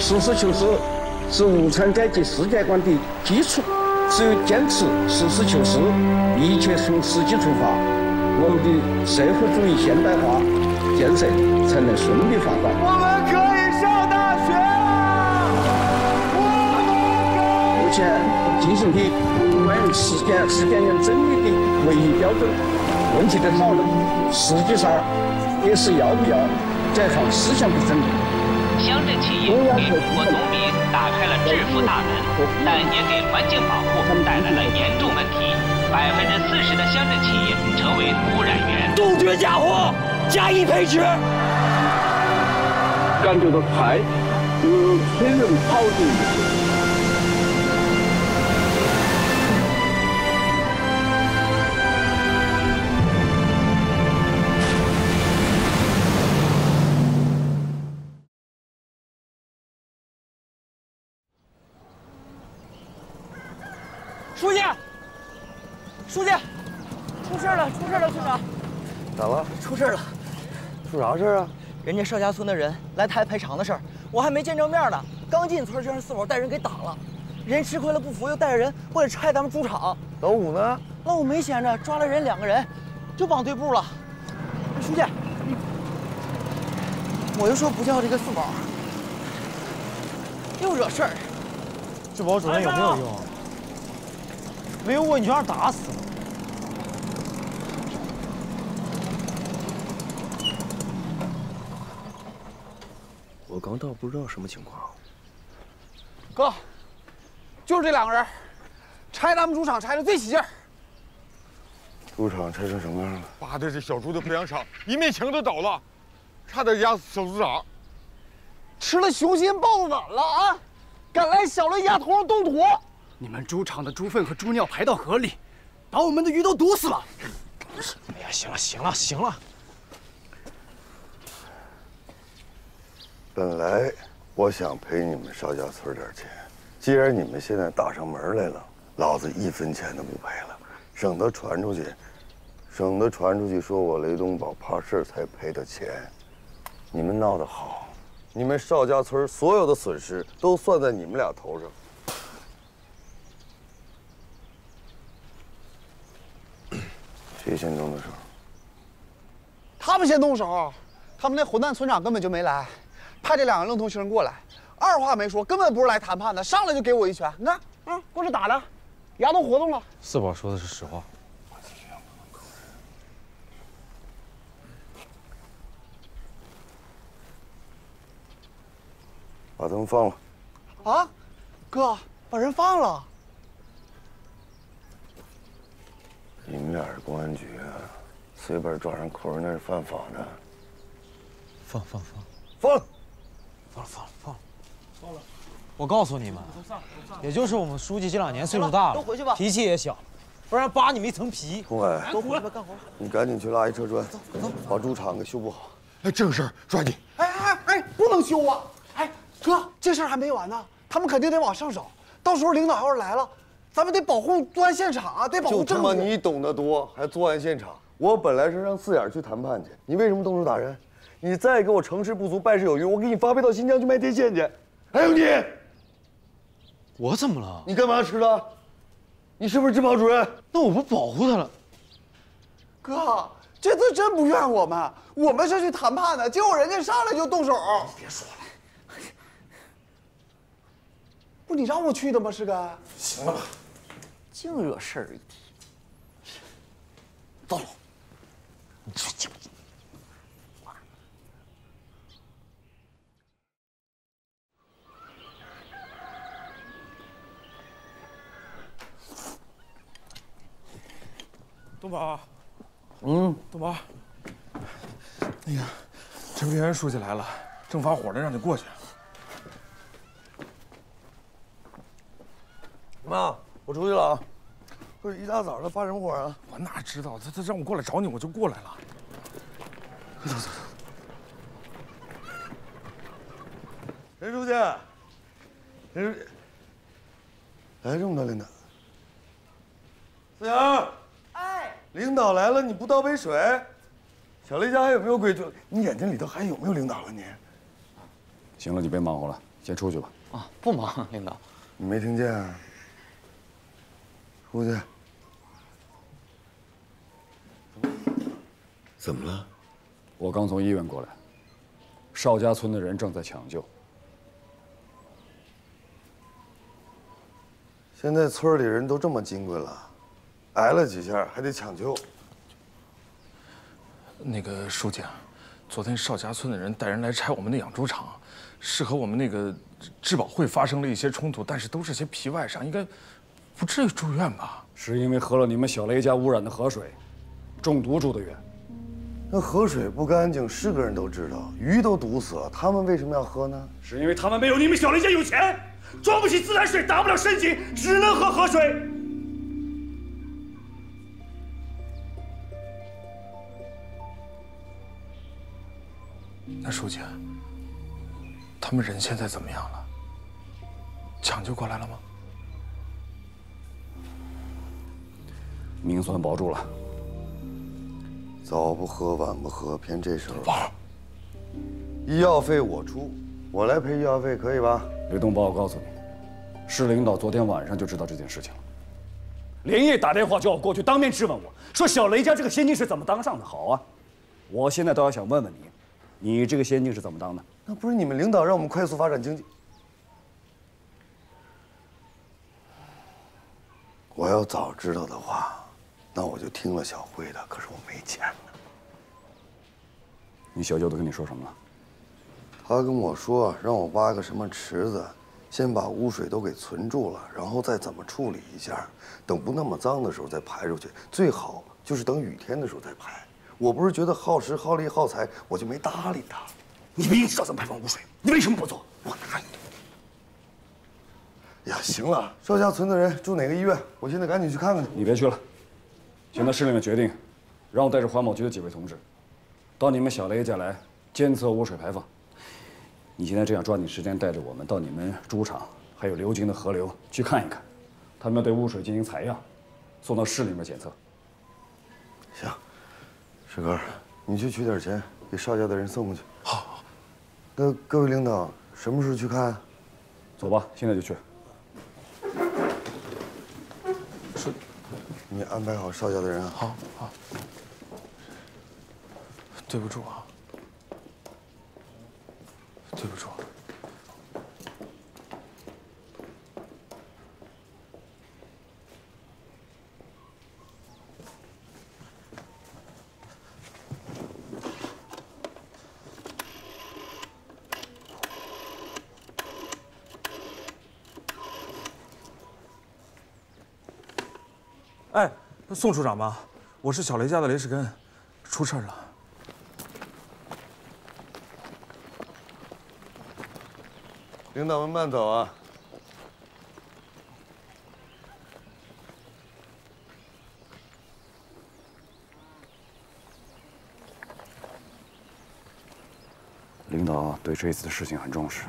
实事求是是无产阶级世界观的基础。只有坚持实事求是，一切从实际出发，我们的社会主义现代化建设才能顺利发展。我们可以上大学了！目前进行的关于实践实践年正义的唯一标准问题的讨论，实际上也是要不要解放思想的争议。乡镇企业给中国农民打开了致富大门，但也给环境保护带来了严重问题。百分之四十的乡镇企业成为污染源。杜绝假货，加以培植。感觉到快，有催人跑的出啥事啊？人家邵家村的人来抬赔偿的事儿，我还没见着面呢，刚进村就让四宝带人给打了，人吃亏了不服，又带着人过来拆咱们猪场。老五呢？老五没闲着，抓了人两个人，就绑队部了。书记，我就说不叫这个四宝，又惹事儿。治保主任有没有用？没有我你就让打死了。刚到，不知道什么情况。哥，就是这两个人，拆咱们猪场拆的最起劲儿。猪场拆成什么样了？扒的这小猪的培养场，一面墙都倒了，差点压死小猪长。吃了雄心豹子胆了啊！敢来小雷家头上动土！你们猪场的猪粪和猪尿排到河里，把我们的鱼都毒死了。哎呀，行了行了行了。本来我想赔你们邵家村点钱，既然你们现在打上门来了，老子一分钱都不赔了，省得传出去，省得传出去说我雷东宝怕事才赔的钱。你们闹得好，你们邵家村所有的损失都算在你们俩头上。谁先动的手？他们先动手，他们那混蛋村长根本就没来，派这两个愣头青过来，二话没说，根本不是来谈判的，上来就给我一拳。你看，啊，过去打的，牙都活动了。四宝说的是实话。把他们放了。啊，哥，把人放了。你们俩是公安局啊，随便抓人扣人那是犯法的。放放放放，放了放了放了放了。我告诉你们，也就是我们书记这两年岁数大了，都回去吧脾气也小，不然扒你们一层皮。红伟，都回去吧，干活。你赶紧去拉一车砖，走走把猪场给修补好。哎，正事儿，抓紧！哎哎哎，不能修啊！哎，哥，这事儿还没完呢，他们肯定得往上找。到时候领导要是来了，咱们得保护作案现场啊，得保护就他证据。妈你懂得多，还作案现场。我本来是让四眼去谈判去，你为什么动手打人？你再给我成事不足败事有余，我给你发配到新疆去卖电线去。还有你，我怎么了？你干嘛吃的？你是不是治保主任？那我不保护他了？哥，这次真不怨我们，我们是去谈判的，结果人家上来就动手。你别说了，不是你让我去的吗？师哥，行了吧？净惹事儿一提。走了。你说气东宝，嗯，东宝，那个陈培元书记来了，正发火呢，让你过去。妈，我出去了啊。不是一大早的发什么火啊？我哪知道，他他让我过来找你，我就过来了。走走走。陈书记，陈书记，来这么多领导。四阳，哎，领导来了，你不倒杯水？小雷家还有没有规矩？你眼睛里头还有没有领导了你？行了，你别忙活了，先出去吧。啊，不忙，领导。你没听见啊？出去。怎么了？我刚从医院过来，邵家村的人正在抢救。现在村里人都这么金贵了，挨了几下还得抢救。那个书记啊，昨天邵家村的人带人来拆我们的养猪场，是和我们那个质保会发生了一些冲突，但是都是些皮外伤，应该不至于住院吧？是因为喝了你们小雷家污染的河水，中毒住的院。那河水不干净，是个人都知道，鱼都毒死了，他们为什么要喝呢？是因为他们没有你们小雷家有钱，装不起自来水，打不了深井，只能喝河水。那书记，他们人现在怎么样了？抢救过来了吗？命算保住了。早不喝晚不喝，偏这时候。医药费我出，我来赔医药费，可以吧？刘东宝，我告诉你，市领导昨天晚上就知道这件事情了，连夜打电话叫我过去，当面质问我说：“小雷家这个先进是怎么当上的？”好啊，我现在倒要想问问你，你这个先进是怎么当的？那不是你们领导让我们快速发展经济？我要早知道的话，那我就听了小慧的。可是我没钱呢。你小舅子跟你说什么了？他跟我说，让我挖个什么池子，先把污水都给存住了，然后再怎么处理一下，等不那么脏的时候再排出去。最好就是等雨天的时候再排。我不是觉得耗时耗力耗财，我就没搭理他。你明明知道怎么排放污水，你为什么不做？我哪里懂？呀，行了，邵家村的人住哪个医院？我现在赶紧去看看去。你别去了，现在市里面决定，让我带着环保局的几位同志，到你们小雷家来监测污水排放。你现在这样抓紧时间带着我们到你们猪场还有流经的河流去看一看，他们要对污水进行采样，送到市里面检测。行，石哥，你去取点钱，给邵家的人送过去。好。那各位领导什么时候去看？走吧，现在就去。是，你安排好邵家的人啊。好，好。对不住啊。对不住。哎，宋处长吗？我是小雷家的雷世根，出事了。领导们慢走啊！领导对这次的事情很重视，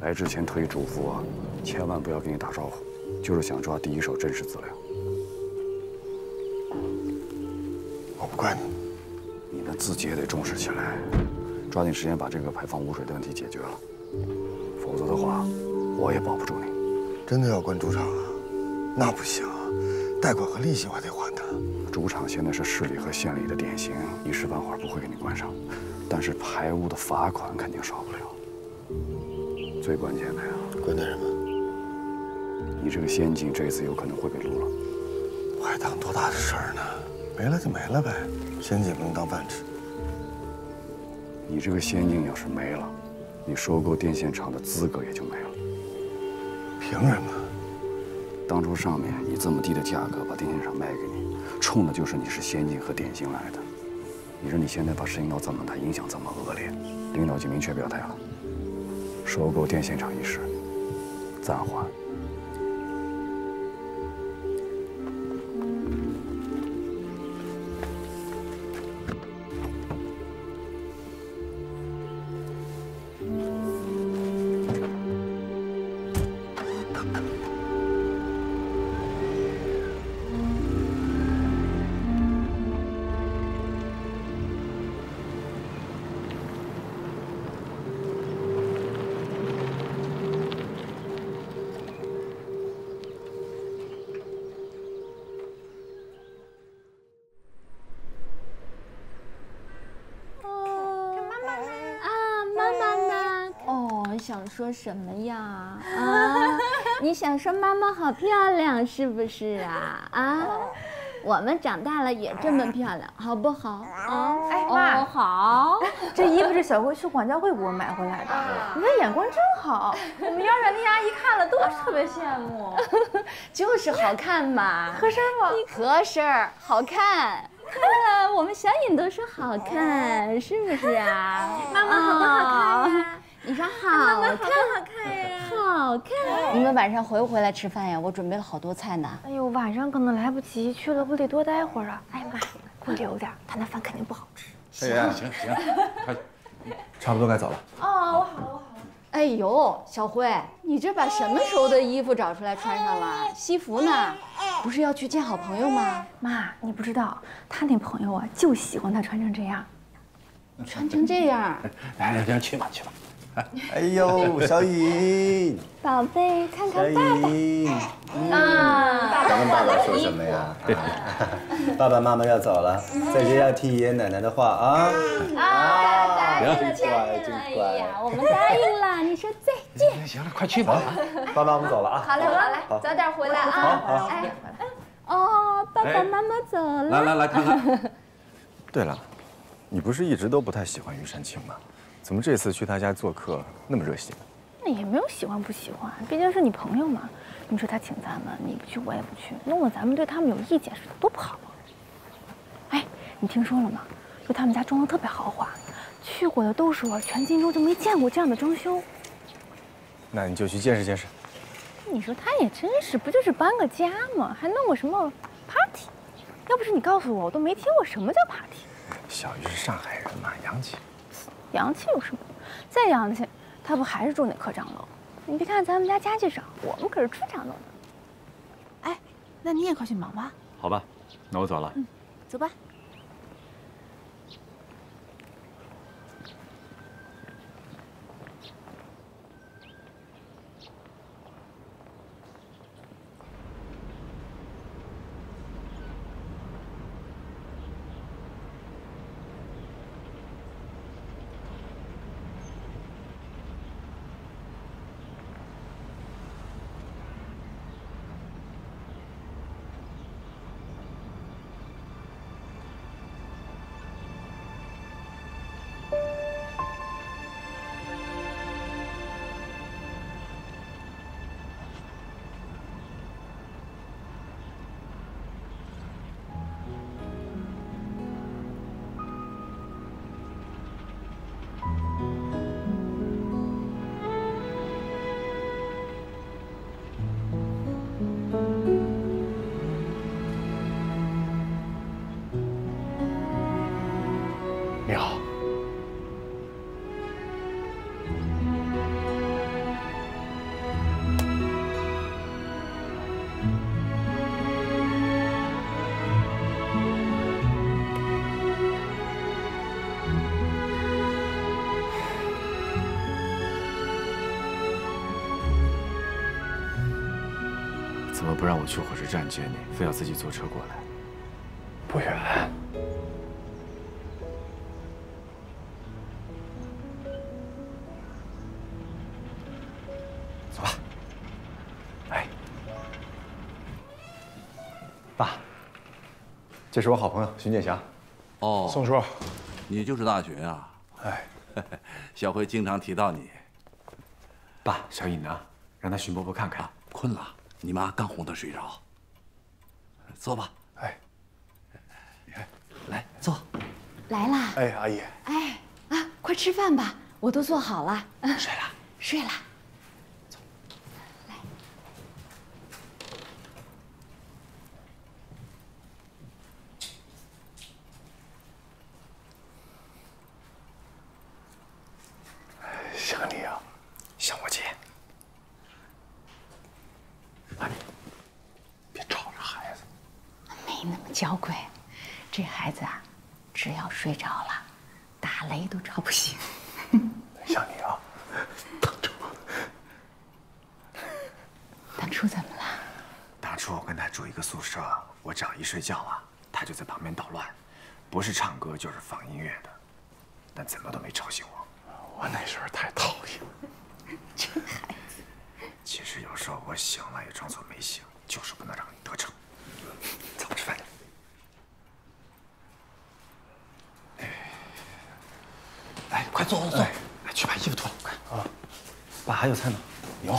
来之前特意嘱咐我，千万不要跟你打招呼，就是想抓第一手真实资料。怪你，你们自己也得重视起来，抓紧时间把这个排放污水的问题解决了，否则的话，我也保不住你。真的要关猪场啊？那不行，贷款和利息我还得还他。猪场现在是市里和县里的典型，一时半会儿不会给你关上，但是排污的罚款肯定少不了。最关键的呀，关键什么？你这个仙境这次有可能会被撸了。我还当多大的事儿呢？没了就没了呗，仙境不能当饭吃。你这个仙境要是没了，你收购电线厂的资格也就没了。凭什么？当初上面以这么低的价格把电线厂卖给你，冲的就是你是仙境和典型来的。你说你现在把事情闹这么大，影响这么恶劣，领导已经明确表态了，收购电线厂一事暂缓。想说什么呀？啊，你想说妈妈好漂亮是不是啊？啊，我们长大了也这么漂亮，好不好？啊，哎妈哦好。这衣服是小辉去管家会给我买回来的，你的眼光真好。我们幼儿园的阿姨看了都特别羡慕。就是好看嘛，合身吗？合身，好看。啊我们小颖都说好看，是不是啊？妈妈好不好看呀哦你说好妈妈好看，好看呀？好看。你们晚上回不回来吃饭呀？我准备了好多菜呢。哎呦，晚上可能来不及，去了不得多待会儿啊。哎呀妈，给我留点，他那饭肯定不好吃。哎，行行，快，差不多该走了。哦，我好了，我好了。哎呦，小辉，你这把什么时候的衣服找出来穿上了？西服呢？不是要去见好朋友吗？妈，你不知道，他那朋友啊，就喜欢他穿成这样。穿成这样，来来来，去吧去吧。哎呦，小颖，宝贝，看看爸爸。颖，啊，咱们爸爸说什么呀？爸爸妈妈要走了，在这要听爷爷奶奶的话啊。啊，答应了，真乖，真哎乖。呀，我们答应了，你说再见。行了，快去吧。爸爸，我们走了啊。好嘞，好嘞，好早点回来好啊。好哎，哦，爸爸哎妈妈走了。来来来看看。对了，你不是一直都不太喜欢于山青吗？怎么这次去他家做客那么热心？那也没有喜欢不喜欢，毕竟是你朋友嘛。你说他请咱们，你不去我也不去，弄得咱们对他们有意见似的，多不好啊！哎，你听说了吗？说他们家装的特别豪华，去过的都说全荆州就没见过这样的装修。那你就去见识见识。你说他也真是，不就是搬个家吗？还弄个什么 party？要不是你告诉我，我都没听过什么叫 party。小鱼是上海人嘛，洋气。洋气有什么？再洋气，他不还是住那科长楼？你别看咱们家家具少，我们可是出长楼的。哎，那你也快去忙吧。好吧，那我走了。嗯走吧。不让我去火车站接你，非要自己坐车过来？不远。走吧。哎，爸，这是我好朋友荀建祥。哦，宋叔，你就是大群啊？哎，小辉经常提到你。爸，小尹呢？让他荀伯伯看看。困了，你妈刚哄他睡着。坐吧。哎，来坐。来啦。哎，阿姨。哎啊，快吃饭吧，我都做好了。睡了。睡了。说我只要一睡觉啊，他就在旁边捣乱，不是唱歌就是放音乐的，但怎么都没吵醒我。我那时候太讨厌了，这孩子。其实有时候我醒了也装作没醒，就是不能让你得逞。走，吃饭去。哎，快坐坐坐，去把衣服脱了，快啊！爸还有菜吗，有。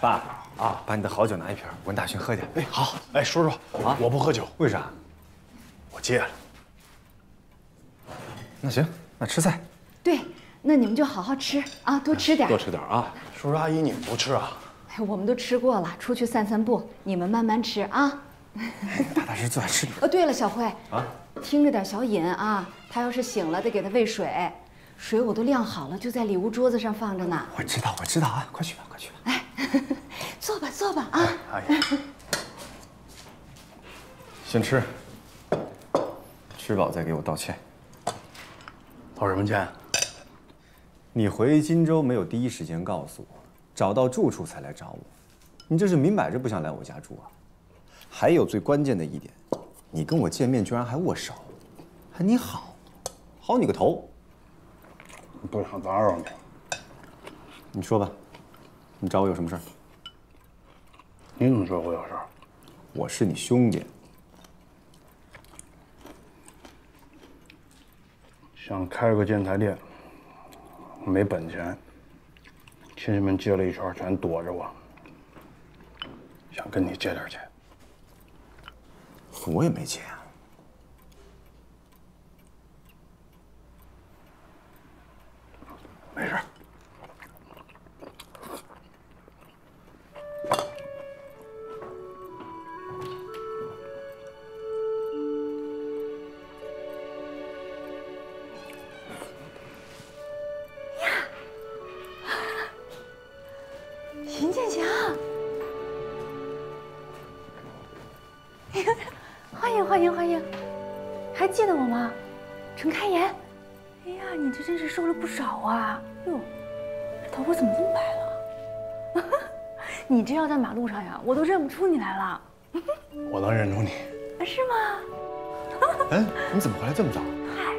爸啊，把你的好酒拿一瓶，我跟大勋喝去。哎，好。哎，叔叔啊，我不喝酒，为啥？我戒了。那行，那吃菜。对，那你们就好好吃啊，多吃点。多吃点啊。叔叔阿姨，你们不吃啊？哎，我们都吃过了，出去散散步，你们慢慢吃啊。大大师最爱吃你。哦，对了，小慧啊，听着点小尹啊，他要是醒了，得给他喂水，水我都晾好了，就在里屋桌子上放着呢。我知道，我知道啊，快去吧，快去吧。哎，坐吧，坐吧啊。哎，先吃，吃饱再给我道歉。道什么歉？你回荆州没有第一时间告诉我，找到住处才来找我，你这是明摆着不想来我家住啊！还有最关键的一点，你跟我见面居然还握手，还你好，好你个头！不想打扰你。你说吧，你找我有什么事儿？你怎么知道我有事儿？我是你兄弟。想开个建材店，没本钱，亲戚们借了一圈，全躲着我。想跟你借点钱。我也没借啊。没事。马路上呀，我都认不出你来了。我能认出你。啊，是吗？哎，你怎么回来这么早？嗨，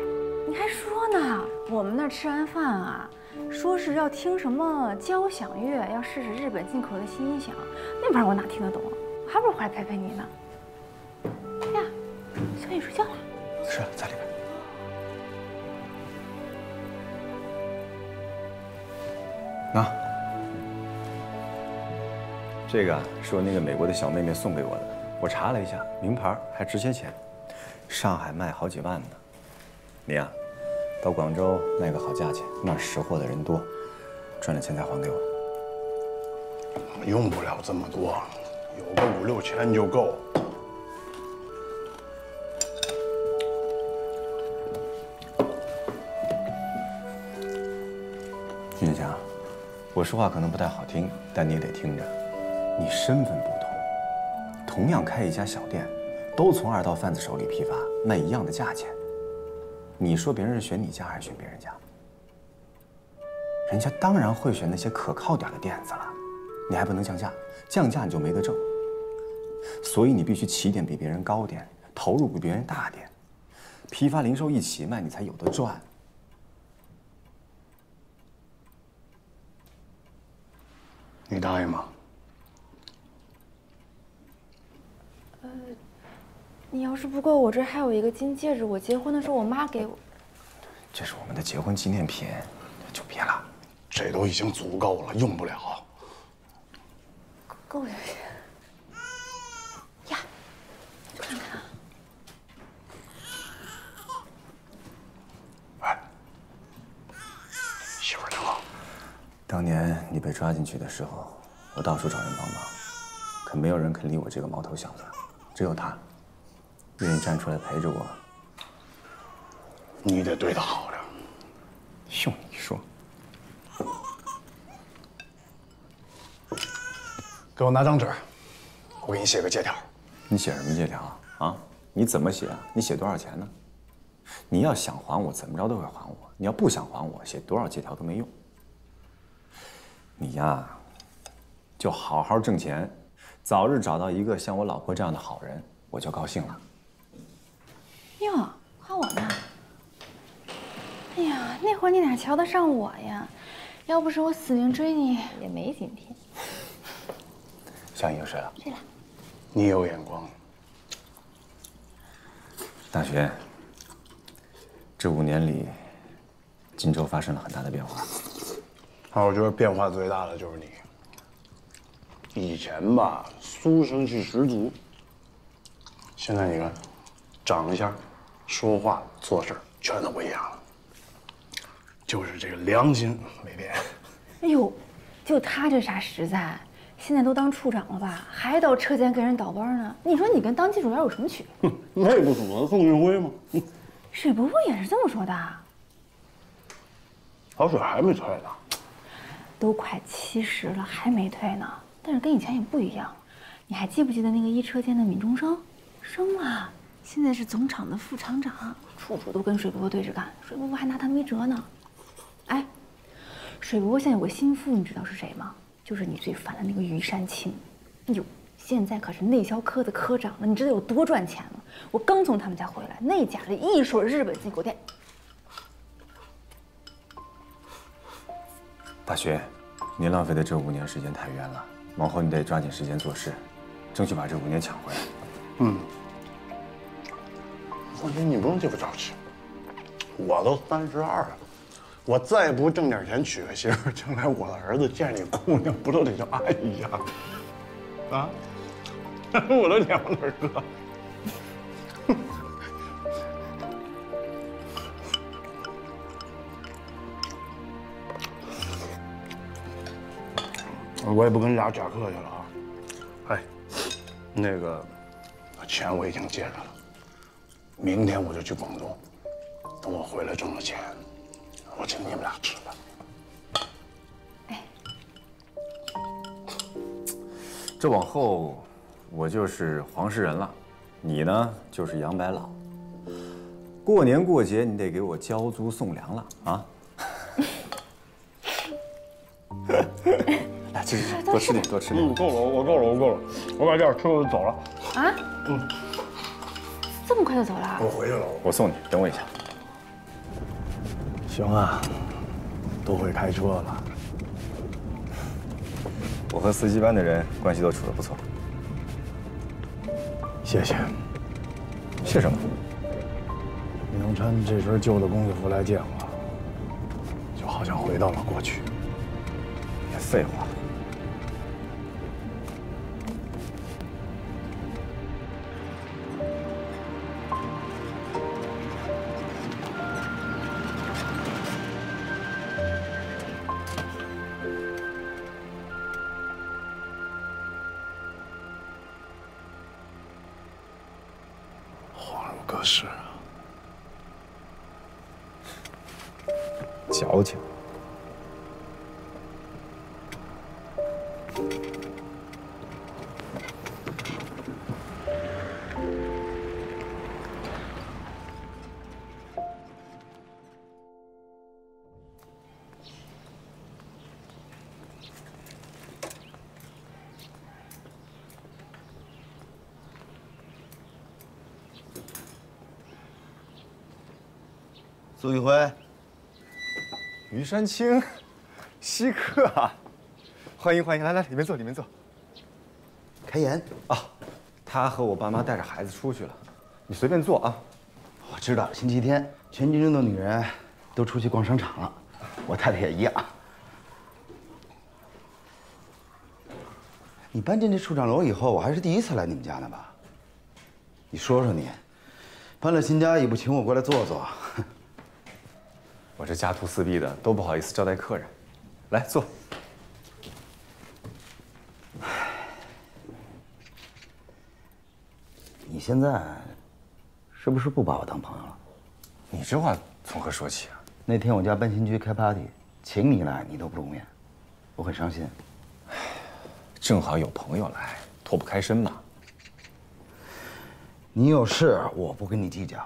你还说呢？我们那儿吃完饭啊，说是要听什么交响乐，要试试日本进口的新音响，那玩意儿我哪听得懂啊？我还不如回来陪陪你呢。呀，小雨睡觉了。是在里边。那，这个是我那个美国的小妹妹送给我的，我查了一下，名牌还值些钱，上海卖好几万呢。你呀、到广州卖个好价钱，那儿识货的人多，赚了钱再还给我。用不了这么多，有个五六千就够。徐建强，我说话可能不太好听，但你也得听着。你身份不同，同样开一家小店，都从二道贩子手里批发，卖一样的价钱。你说别人是选你家还是选别人家？人家当然会选那些可靠点的店子了。你还不能降价，降价你就没得挣。所以你必须起点比别人高点，投入比别人大点，批发零售一起卖，你才有的赚。你答应吗？呃，是不过，我这还有一个金戒指，我结婚的时候我妈给我。这是我们的结婚纪念品，就别了。这都已经足够了，用不了。够就行。呀，看看啊。媳妇儿挺好。当年你被抓进去的时候，我到处找人帮忙，可没有人肯理我这个毛头小子，只有他，愿意站出来陪着我。你得对他好点。用你说。给我拿张纸，我给你写个借条。你写什么借条啊？啊？你怎么写啊？你写多少钱呢？你要想还我，怎么着都会还我；你要不想还我，写多少借条都没用。你呀，就好好挣钱，早日找到一个像我老婆这样的好人，我就高兴了。哟，夸我呢？哎呀，那会儿你哪瞧得上我呀？要不是我死命追你，也没今天。香姨睡了。睡了。你有眼光，大学，这五年里，荆州发生了很大的变化。啊，我觉得变化最大的就是你。以前吧，书生气十足。现在你看，长相、说话、做事全都不一样了。就是这个良心没变。哎呦，就他这啥实在，现在都当处长了吧，还到车间给人倒班呢？你说你跟当技术员有什么区别？那不是我的宋运辉吗？水伯伯也是这么说的。老水还没退呢。都快七十了，还没退呢。但是跟以前也不一样，你还记不记得那个一车间的闵中生？生了，现在是总厂的副厂长，处处都跟水伯伯对着干，水伯伯还拿他没辙呢。哎，水伯伯现在有个心腹，你知道是谁吗？就是你最烦的那个于山青。哎呦，现在可是内销科的科长了，你知道有多赚钱吗？我刚从他们家回来，那家的一水日本进口店。大学，你浪费的这五年时间太冤了，往后你得抓紧时间做事，争取把这五年抢回来。嗯，放心，你不用这么着急。我都三十二了，我再不挣点钱娶个媳妇，将来我的儿子见你姑娘，不都得叫阿姨呀？啊？我的娘们儿哥！我也不跟你俩假客气了啊！哎，那个钱我已经借着了，明天我就去广东，等我回来挣了钱，我请你们俩吃饭。这往后，我就是黄世仁了，你呢就是杨白劳。过年过节你得给我交租送粮了啊！来，吃吃吃，多吃点，多吃点。嗯，够了，我够了，我够了，我把店吃了就走了。啊？嗯，这么快就走了？我回去了。我送你，等我一下。行啊，都会开车了。我和司机班的人关系都处得不错。谢谢。谢什么？你能穿这身旧的工作服来见我，就好像回到了过去。别废话。苏玉辉，于山青，稀客啊！欢迎欢迎，来来，里面坐，里面坐。开言啊，他和我爸妈带着孩子出去了，你随便坐啊。我知道，星期天全军中的女人都出去逛商场了，我太太也一样。你搬进这处长楼以后，我还是第一次来你们家呢吧？你说说你，搬了新家也不请我过来坐坐。我这家徒四壁的，都不好意思招待客人。来坐。你现在是不是不把我当朋友了？你这话从何说起啊？那天我家搬新居开 party，请你来你都不露面，我很伤心。正好有朋友来，脱不开身嘛。你有事我不跟你计较，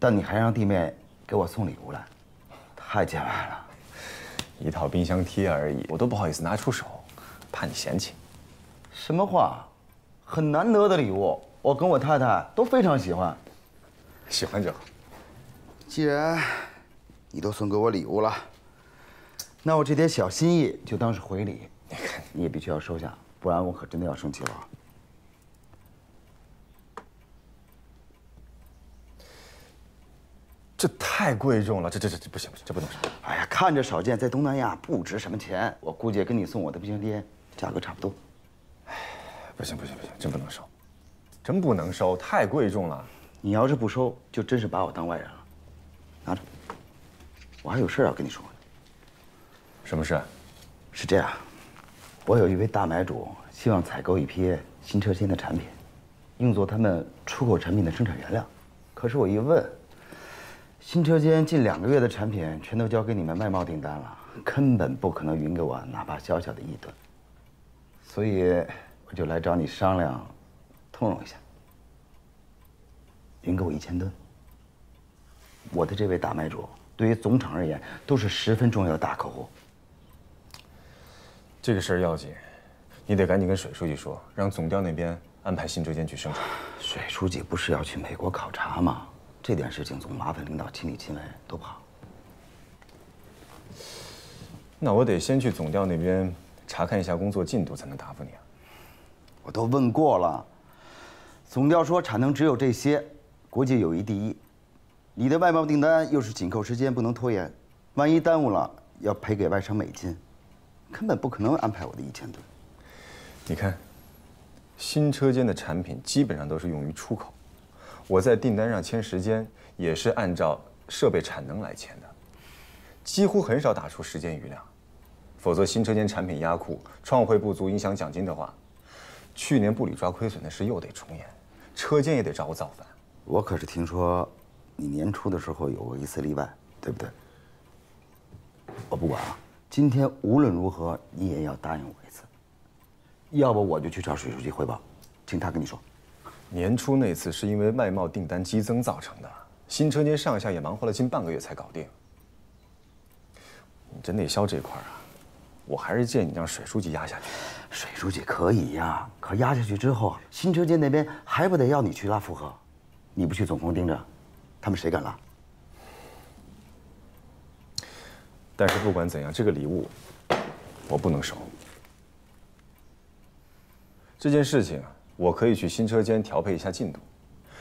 但你还让弟妹给我送礼物来，太见外了。一套冰箱贴而已，我都不好意思拿出手，怕你嫌弃。什么话？很难得的礼物，我跟我太太都非常喜欢。喜欢就好。既然你都送给我礼物了，那我这点小心意就当是回礼。你看，你也必须要收下，不然我可真的要生气了。这太贵重了，这这这这不行不行，这不能收。哎呀，看着少见，在东南亚不值什么钱，我估计跟你送我的冰箱贴价格差不多。哎不行不行不行，真不能收，真不能收，太贵重了。你要是不收，就真是把我当外人了。拿着，我还有事要跟你说呢。什么事？是这样，我有一位大买主希望采购一批新车间的产品，用作他们出口产品的生产原料。可是我一问，新车间近两个月的产品全都交给你们外贸订单了，根本不可能匀给我哪怕小小的一吨。所以我就来找你商量，通融一下，匀给我一千吨。我的这位大买主对于总厂而言都是十分重要的大客户。这个事儿要紧，你得赶紧跟水书记说，让总调那边安排新车间去生产。水书记不是要去美国考察吗？这点事情总麻烦领导亲力亲为，多不好。那我得先去总调那边查看一下工作进度，才能答复你啊。我都问过了，总调说产能只有这些，国际友谊第一。你的外贸订单又是紧扣时间，不能拖延，万一耽误了，要赔给外商美金，根本不可能安排我的一千吨。你看，新车间的产品基本上都是用于出口，我在订单上签时间也是按照设备产能来签的，几乎很少打出时间余量。否则新车间产品压库，创汇不足，影响奖金的话，去年部里抓亏损的事又得重演，车间也得找我造反。我可是听说，你年初的时候有过一次例外，对不对？我不管啊，今天无论如何你也要答应我一次，要不我就去找水书记汇报，听他跟你说。年初那次是因为外贸订单激增造成的，新车间上下也忙活了近半个月才搞定。你真内销这块啊，我还是建议你让水书记压下去。水书记可以呀，可压下去之后，新车间那边还不得要你去拉负荷？你不去总空盯着，他们谁敢拉？但是不管怎样，这个礼物我不能收。这件事情我可以去新车间调配一下进度，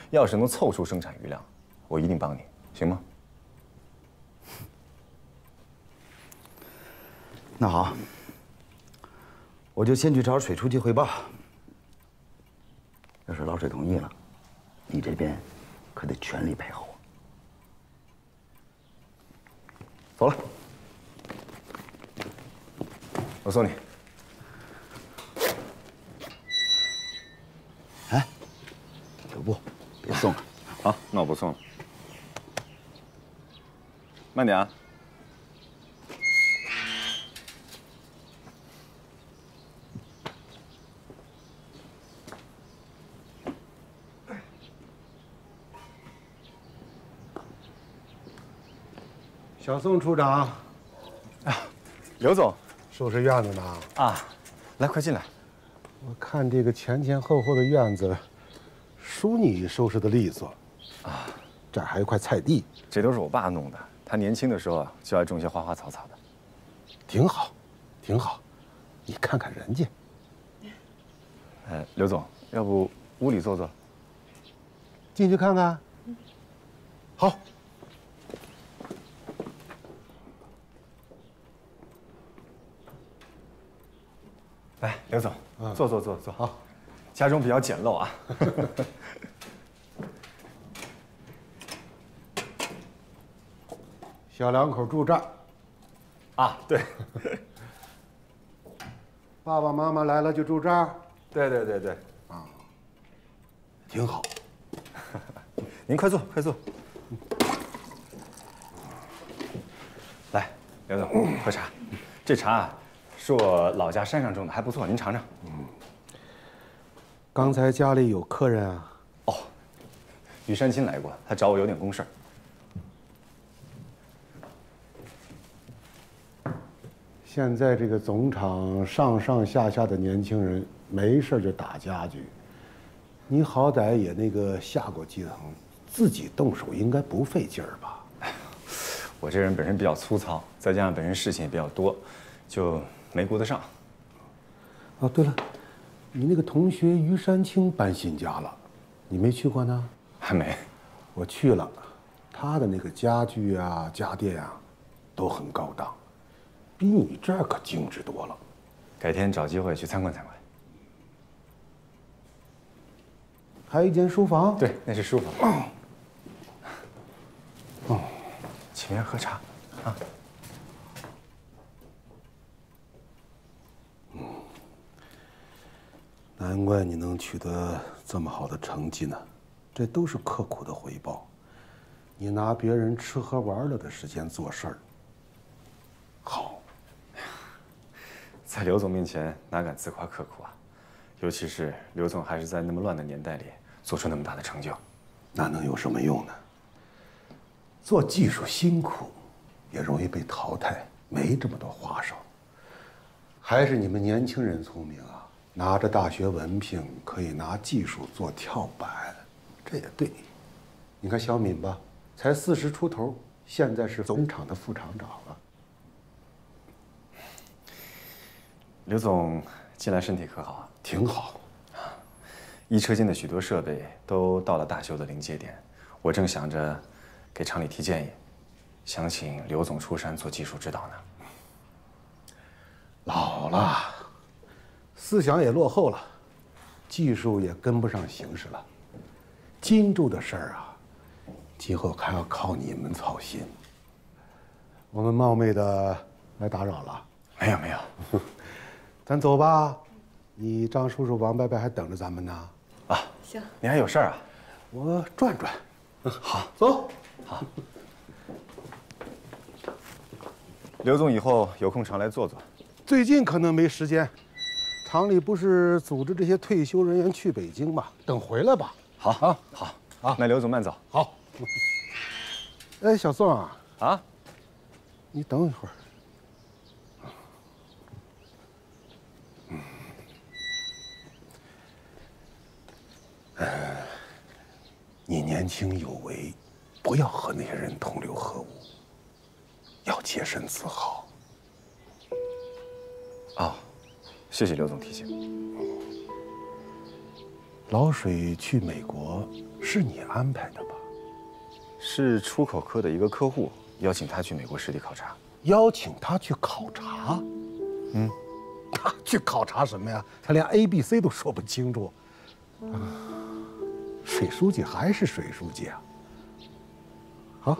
要是能凑出生产余量，我一定帮你，行吗？那好，我就先去找水书记汇报。要是老水同意了，你这边可得全力配合我。走了，我送你。留步，别送了。好，那我不送了。慢点啊。小宋处长，刘总，收拾院子呢？啊，来，快进来。我看这个前前后后的院子，叔你收拾的利索，啊，这儿还有块菜地，这都是我爸弄的。他年轻的时候啊，就爱种些花花草草的，挺好，挺好。你看看人家。呃，刘总，要不屋里坐坐？进去看看。好。来，刘总，坐坐坐坐。好，家中比较简陋啊。小两口住这儿。啊，对。爸爸妈妈来了就住这儿。对对对对。啊，挺好。您快坐，快坐。来，刘总，喝茶。这茶啊。是我老家山上种的，还不错，您尝尝。嗯。刚才家里有客人啊？哦，于山青来过，他找我有点公事。现在这个总厂上上下下的年轻人没事就打家具，你好歹也那个下过基层，自己动手应该不费劲儿吧？我这人本身比较粗糙，再加上本身事情也比较多，就。没顾得上。哦，对了，你那个同学于山青搬新家了，你没去过呢？还没。我去了，他的那个家具啊、家电啊，都很高档，比你这儿可精致多了。改天找机会去参观参观。还有一间书房，对，那是书房。哦，请人喝茶啊。难怪你能取得这么好的成绩呢，这都是刻苦的回报。你拿别人吃喝玩乐的时间做事儿，好。在刘总面前哪敢自夸刻苦啊？尤其是刘总还是在那么乱的年代里做出那么大的成就，那能有什么用呢？做技术辛苦，也容易被淘汰，没这么多花哨。还是你们年轻人聪明啊！拿着大学文凭可以拿技术做跳板，这也对。你看小敏吧，才四十出头，现在是总厂的副厂长了。刘总近来身体可好啊？挺好。一车间的许多设备都到了大修的临界点，我正想着给厂里提建议，想请刘总出山做技术指导呢。老了，思想也落后了，技术也跟不上形势了。金柱的事儿啊，今后还要靠你们操心。我们冒昧的来打扰了。没有没有。咱走吧，你张叔叔、王伯伯还等着咱们呢。啊，行，你还有事儿啊？我转转。嗯，好，走。好。刘总以后有空常来坐坐。最近可能没时间，厂里不是组织这些退休人员去北京吗？等回来吧。好啊，好啊。那刘总慢走。好。哎，小宋啊。啊。你等一会儿。呃，你年轻有为，不要和那些人同流合污，要洁身自好。啊，谢谢刘总提醒。老水去美国是你安排的吧？是出口科的一个客户邀请他去美国实地考察。邀请他去考察？嗯，他去考察什么呀？他连 A、B、C 都说不清楚。啊，水书记还是水书记啊。啊，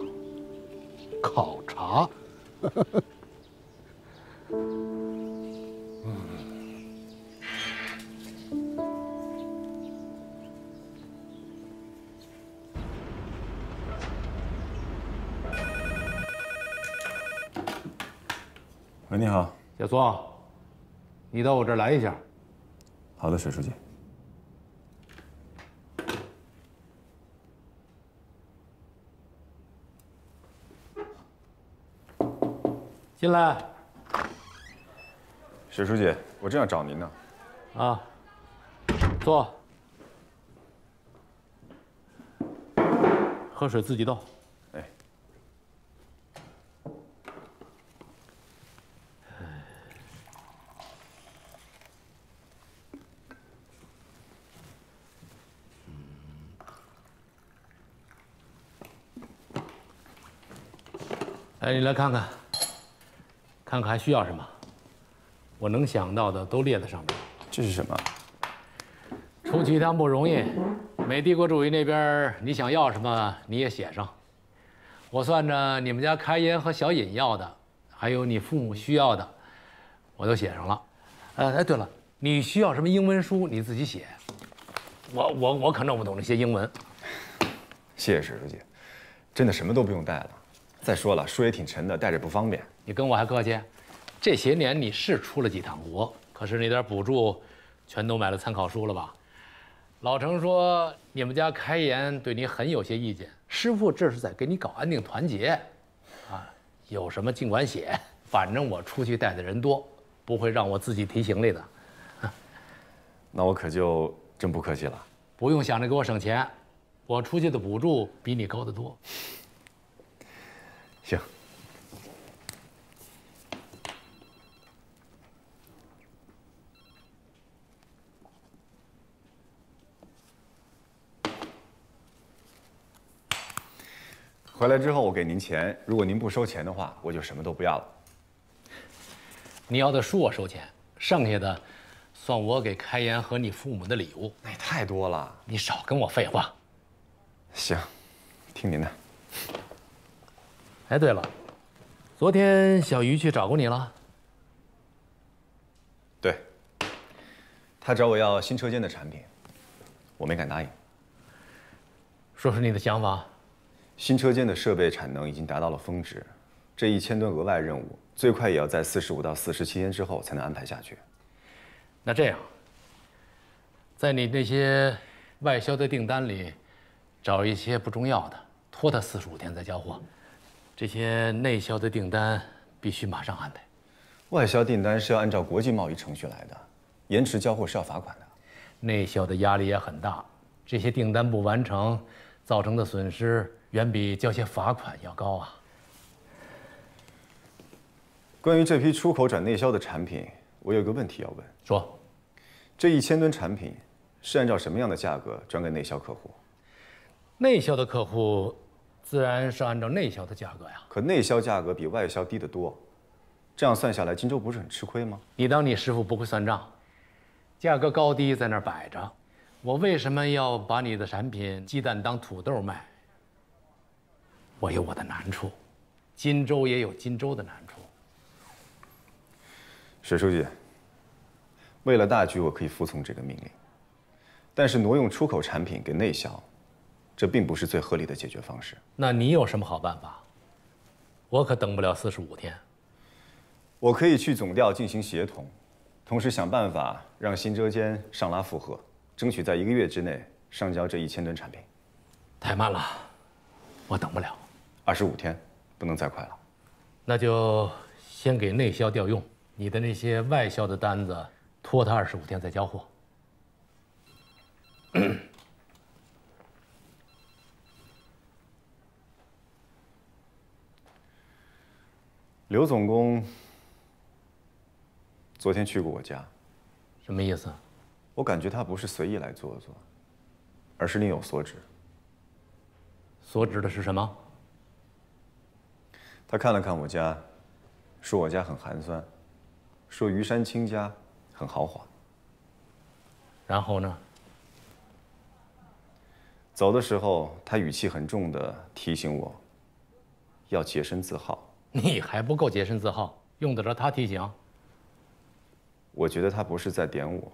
考察。小宋，你到我这儿来一下。好的，水书记。进来。水书记，我正要找您呢。啊，坐。喝水自己倒。哎，你来看看，看看还需要什么？我能想到的都列在上面。这是什么？出去一趟不容易，美帝国主义那边你想要什么你也写上。我算着你们家开烟和小尹要的，还有你父母需要的，我都写上了。呃，哎，对了，你需要什么英文书你自己写。我我我可弄不懂那些英文。谢谢史书记，真的什么都不用带了。再说了，书也挺沉的，带着不方便。你跟我还客气？这些年你是出了几趟国，可是那点补助，全都买了参考书了吧？老程说你们家开颜对你很有些意见，师傅这是在给你搞安定团结，啊，有什么尽管写，反正我出去带的人多，不会让我自己提行李的。那我可就真不客气了。不用想着给我省钱，我出去的补助比你高得多。行。回来之后我给您钱，如果您不收钱的话，我就什么都不要了。你要的书我收钱，剩下的算我给开颜和你父母的礼物。那也太多了，你少跟我废话。行，听您的。哎，对了，昨天小鱼去找过你了。对，他找我要新车间的产品，我没敢答应。说说你的想法。新车间的设备产能已经达到了峰值，这一千吨额外任务最快也要在四十五到四十七天之后才能安排下去。那这样，在你那些外销的订单里，找一些不重要的，拖他四十五天再交货。这些内销的订单必须马上安排。外销订单是要按照国际贸易程序来的，延迟交货是要罚款的。内销的压力也很大，这些订单不完成，造成的损失。远比交些罚款要高啊！关于这批出口转内销的产品，我有个问题要问。说，这一千吨产品是按照什么样的价格转给内销客户？内销的客户自然是按照内销的价格呀。可内销价格比外销低得多，这样算下来，荆州不是很吃亏吗？你当你师傅不会算账？价格高低在那儿摆着，我为什么要把你的产品鸡蛋当土豆卖？我有我的难处，荆州也有荆州的难处。水书记，为了大局，我可以服从这个命令。但是挪用出口产品给内销，这并不是最合理的解决方式。那你有什么好办法？我可等不了四十五天。我可以去总调进行协同，同时想办法让新车间上拉负荷，争取在一个月之内上交这一千吨产品。太慢了，我等不了。二十五天，不能再快了。那就先给内销调用，你的那些外销的单子，拖他二十五天再交货。刘总工昨天去过我家，什么意思？我感觉他不是随意来坐坐，而是另有所指。所指的是什么？他看了看我家，说我家很寒酸，说于山青家很豪华。然后呢？走的时候，他语气很重的提醒我，要洁身自好。你还不够洁身自好，用得着他提醒？我觉得他不是在点我，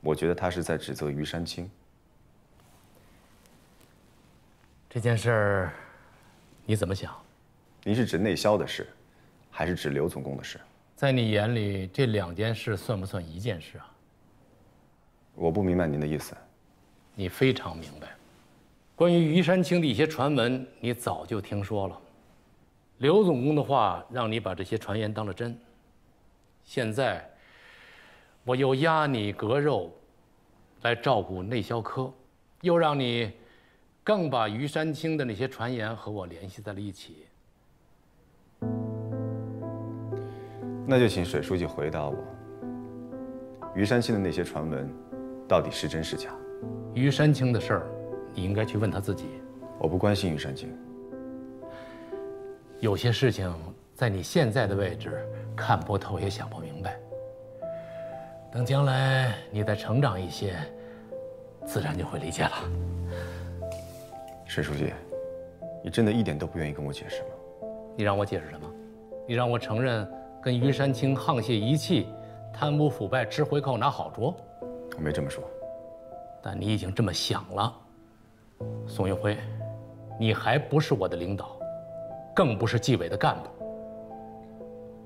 我觉得他是在指责于山青。这件事儿，你怎么想？您是指内销的事，还是指刘总工的事？在你眼里，这两件事算不算一件事啊？我不明白您的意思。你非常明白。关于于山青的一些传闻，你早就听说了。刘总工的话让你把这些传言当了真。现在，我又压你割肉，来照顾内销科，又让你更把于山青的那些传言和我联系在了一起。那就请水书记回答我：于山青的那些传闻，到底是真是假？于山青的事儿，你应该去问他自己。我不关心于山青。有些事情，在你现在的位置看不透也想不明白。等将来你再成长一些，自然就会理解了。沈书记，你真的一点都不愿意跟我解释吗？你让我解释什么？你让我承认跟于山青沆瀣一气，贪污腐败、吃回扣、拿好处？我没这么说。但你已经这么想了，宋运辉，你还不是我的领导，更不是纪委的干部。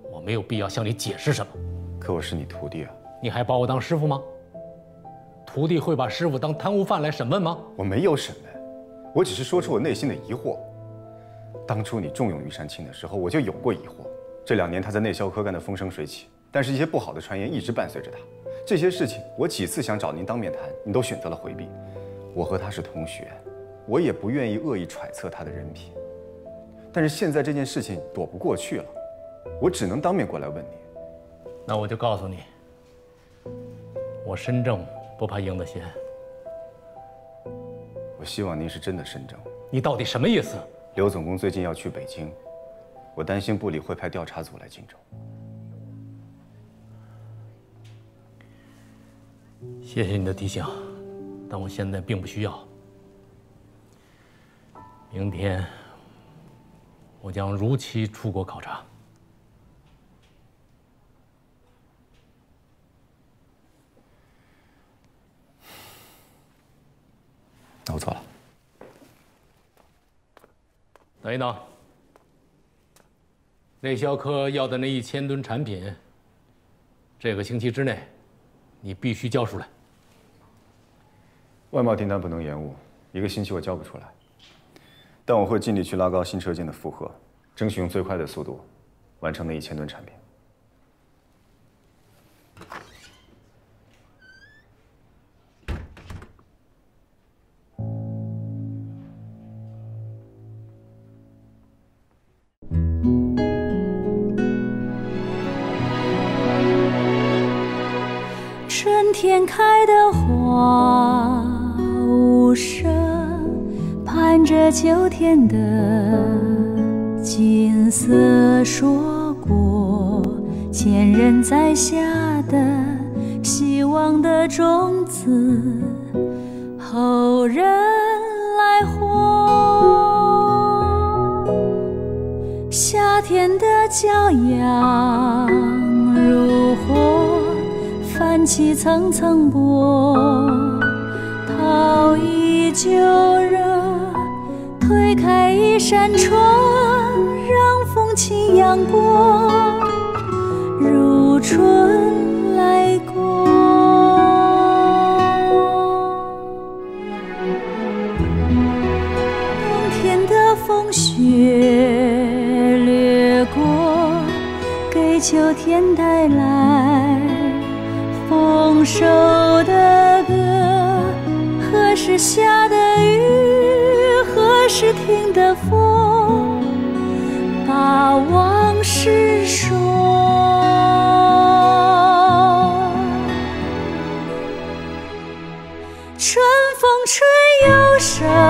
我没有必要向你解释什么。可我是你徒弟啊！你还把我当师傅吗？徒弟会把师傅当贪污犯来审问吗？我没有审问，我只是说出我内心的疑惑。当初你重用于山青的时候，我就有过疑惑。这两年他在内销科干得风生水起，但是一些不好的传言一直伴随着他。这些事情我几次想找您当面谈，你都选择了回避。我和他是同学，我也不愿意恶意揣测他的人品。但是现在这件事情躲不过去了，我只能当面过来问你。那我就告诉你，我身正不怕影子斜。我希望您是真的身正。你到底什么意思？刘总工最近要去北京，我担心部里会派调查组来荆州。谢谢你的提醒，但我现在并不需要。明天我将如期出国考察。那我错了。等一等，内销科要的那一千吨产品，这个星期之内，你必须交出来。外贸订单不能延误，一个星期我交不出来。但我会尽力去拉高新车间的负荷，争取用最快的速度完成那一千吨产品。秋天的景色。说过，前人栽下的希望的种子，后人来获。夏天的骄阳如火。泛起层层波，山川，让风轻扬过，如春来过。冬天的风雪掠过，给秋天带来。生